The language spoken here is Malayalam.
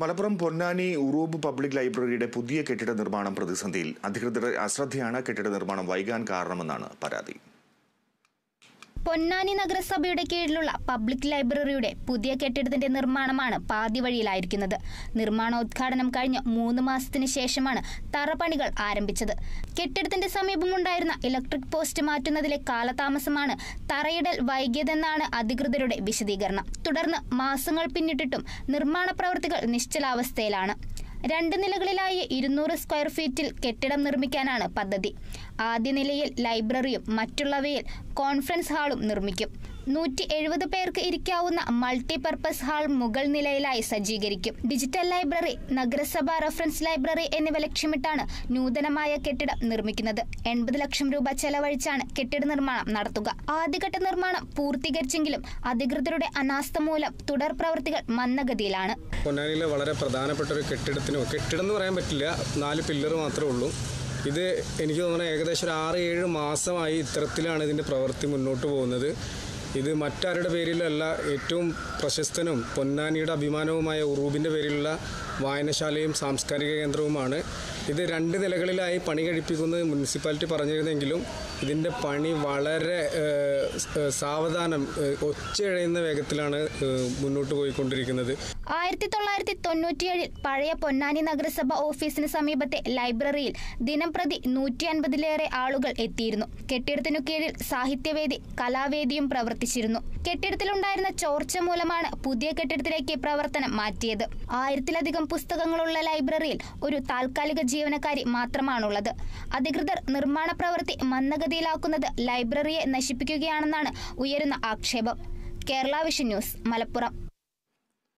മലപ്പുറം പൊന്നാനി ഉറൂബ് പബ്ലിക് ലൈബ്രറിയുടെ പുതിയ കെട്ടിട നിർമ്മാണം പ്രതിസന്ധിയിൽ അധികൃതരുടെ അശ്രദ്ധയാണ് കെട്ടിട നിർമ്മാണം വൈകാൻ കാരണമെന്നാണ് പരാതി. പൊന്നാനി നഗരസഭയുടെ കീഴിലുള്ള പബ്ലിക് ലൈബ്രറിയുടെ പുതിയ കെട്ടിടത്തിന്റെ നിർമ്മാണമാണ് പാതി വഴിയിലായിരിക്കുന്നത് നിർമ്മാണോദ്ഘാടനം കഴിഞ്ഞ് മൂന്ന് മാസത്തിന് ശേഷമാണ് തറപണികൾ ആരംഭിച്ചത്. കെട്ടിടത്തിന്റെ സമീപമുണ്ടായിരുന്ന ഇലക്ട്രിക് പോസ്റ്റ് മാറ്റുന്നതിലെ കാലതാമസമാണ് തറയിടൽ വൈകിയതെന്നാണ് അധികൃതരുടെ വിശദീകരണം. തുടർന്ന് മാസങ്ങൾ പിന്നിട്ടിട്ടും നിർമ്മാണ പ്രവൃത്തികൾ നിശ്ചലാവസ്ഥയിലാണ്. രണ്ട് നിലകളിലായി ഇരുന്നൂറ് സ്ക്വയർ ഫീറ്റിൽ കെട്ടിടം നിർമ്മിക്കാനാണ് പദ്ധതി. ആദ്യ നിലയിൽ ലൈബ്രറിയും മറ്റുള്ളവയിൽ കോൺഫറൻസ് ഹാളും നിർമ്മിക്കും. നൂറ്റി എഴുപത് പേർക്ക് ഇരിക്കാവുന്ന മൾട്ടിപർപ്പസ് ഹാൾ മുകൾ നിലയിലായി സജ്ജീകരിക്കും. ഡിജിറ്റൽ ലൈബ്രറി നഗരസഭ റഫറൻസ് ലൈബ്രറി എന്നിവ ലക്ഷ്യമിട്ടാണ് നൂതനമായ കെട്ടിടം നിർമ്മിക്കുന്നത്. എൺപത് ലക്ഷം രൂപ ചെലവഴിച്ചാണ് കെട്ടിട നിർമ്മാണം നടത്തുക. ആദ്യഘട്ട നിർമ്മാണം പൂർത്തീകരിച്ചെങ്കിലും അധികൃതരുടെ അനാസ്ഥ മൂലം തുടർ പ്രവൃത്തികൾ മന്ദഗതിയിലാണ്. പൊന്നാനിയിലെ വളരെ പ്രധാനപ്പെട്ട ഒരു കെട്ടിടത്തിന് കെട്ടിടം എന്ന് പറയാൻ പറ്റില്ല. നാല് പില്ലർ മാത്രമേ ഉള്ളൂ. ഇത് എനിക്ക് തോന്നുന്നത് ഏകദേശം ഒരു ആറ് ഏഴ് മാസമായി ഇത്തരത്തിലാണ് ഇതിന്റെ പ്രവൃത്തി മുന്നോട്ട് പോകുന്നത്. ഇത് മറ്റാരുടെ പേരിലല്ല ഏറ്റവും പ്രശസ്തനും പൊന്നാനിയുടെ അഭിമാനവുമായ ഉറൂബിന്റെ പേരിലുള്ള വായനശാലയും സാംസ്കാരിക കേന്ദ്രവുമാണ്. ഇത് രണ്ട് നിലകളിലായി പണി കഴിപ്പിക്കുന്നത് മുനിസിപ്പാലിറ്റി പറഞ്ഞിരുന്നെങ്കിലും ഇതിന്റെ പണി വളരെ സാവധാനം ഒച്ചയഴയുന്ന വേഗത്തിലാണ് മുന്നോട്ട് പോയിക്കൊണ്ടിരിക്കുന്നത്. ആയിരത്തി തൊള്ളായിരത്തി തൊണ്ണൂറ്റിയേഴിൽ പഴയ പൊന്നാനി നഗരസഭ ഓഫീസിന് സമീപത്തെ ലൈബ്രറിയിൽ ദിനംപ്രതി നൂറ്റി അൻപതിലേറെ ആളുകൾ എത്തിയിരുന്നു. കെട്ടിടത്തിനു കീഴിൽ സാഹിത്യവേദി കലാവേദിയും പ്രവർത്തിച്ചിരുന്നു. കെട്ടിടത്തിലുണ്ടായിരുന്ന ചോർച്ച മൂലമാണ് പുതിയ കെട്ടിടത്തിലേക്ക് പ്രവർത്തനം മാറ്റിയത്. ആയിരത്തിലധികം പുസ്തകങ്ങളുള്ള ലൈബ്രറിയിൽ ഒരു താൽക്കാലിക ജീവനക്കാരി മാത്രമാണുള്ളത്. അധികൃതർ നിർമ്മാണ പ്രവൃത്തി മന്ദഗതിയിലാക്കുന്നത് ലൈബ്രറിയെ നശിപ്പിക്കുകയാണെന്നാണ് ഉയരുന്ന ആക്ഷേപം. Kerala vision news Malappuram.